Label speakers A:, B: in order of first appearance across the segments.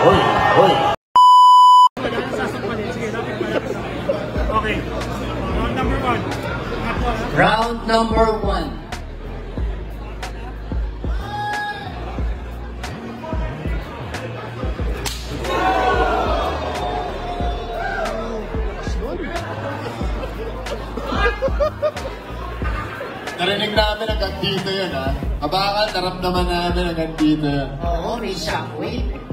A: Hoy, hoy.
B: Okay. Round number one.
C: Round number one.
A: Narinig namin hanggang dito yun, ha? Kabakal, naramdaman namin hanggang dito yun.
C: Oo, may shockwave.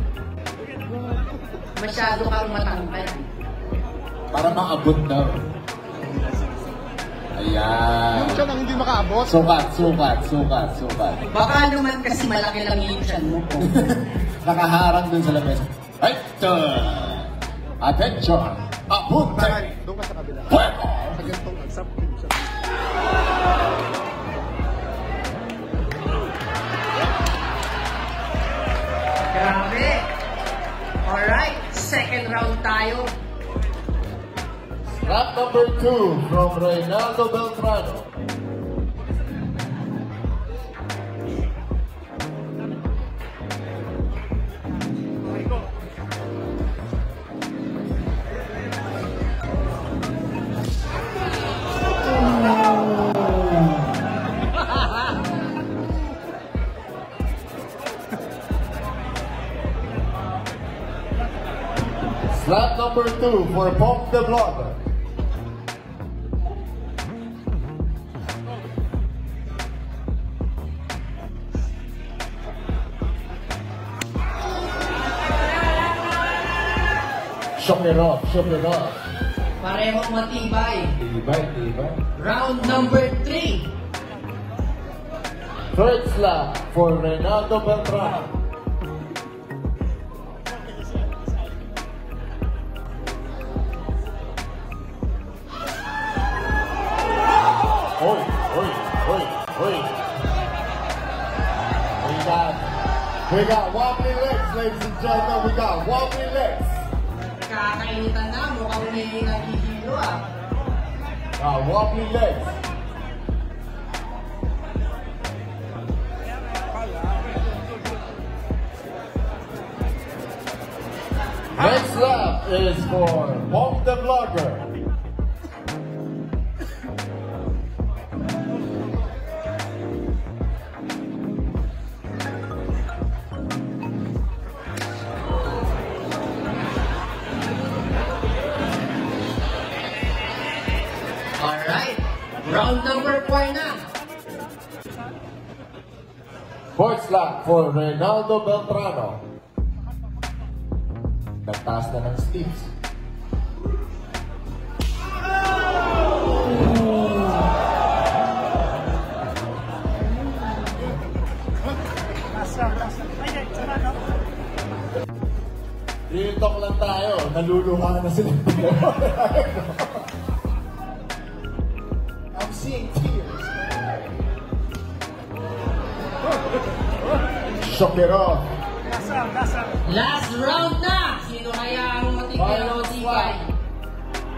C: Masyado kang matangkad.
A: Para maabot daw. Ayan.
D: Yung siya nang hindi makaabot.
A: Sukat, sukat, sukat, sukat.
C: Baka naman kasi malaki lang yung tiyan mo.
A: Nakaharang dun sa labas. Ay, ito. Attention. Apunte.
D: Bakit? Doon ka sa kabila.
A: Fuego.
C: Round tayo.
A: Slap number two from Reynaldo Beltrano. Slap number two for Pop the Vlogger. Shock it off, shock it off.
C: Parehong matibay.
A: Tibay, tibay.
C: Round number three.
A: Third slap for Reynaldo Beltrano. Hoy, hoy, hoy, hoy. We got, we got wobbly legs, ladies and gentlemen. We got wobbly legs.
C: Kakainitan na, mukhang may nagigilo.
A: Uh, wobbly legs. Next lap is for Pop the Vlogger.
C: Round number four na.
A: Fourth slap for Reynaldo Beltrano. Nagtaas na ng steps. Dito lang tayo. Naluluha na sila. I'm seeing tears. Shock it off.
B: Last round, last round.
C: Last round na! Sino kaya ang matitira
A: Final
C: ng tibay?
A: slap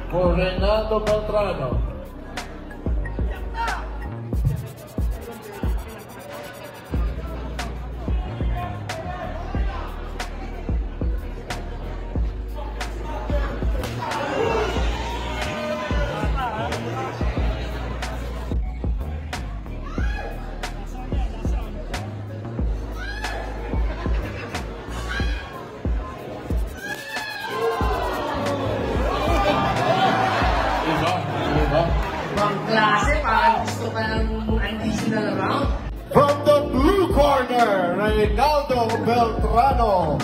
A: for Reynaldo Beltrano.
C: Ibang klase, parang gusto ka ng additional round.
A: From the blue corner, Reynaldo Beltrano.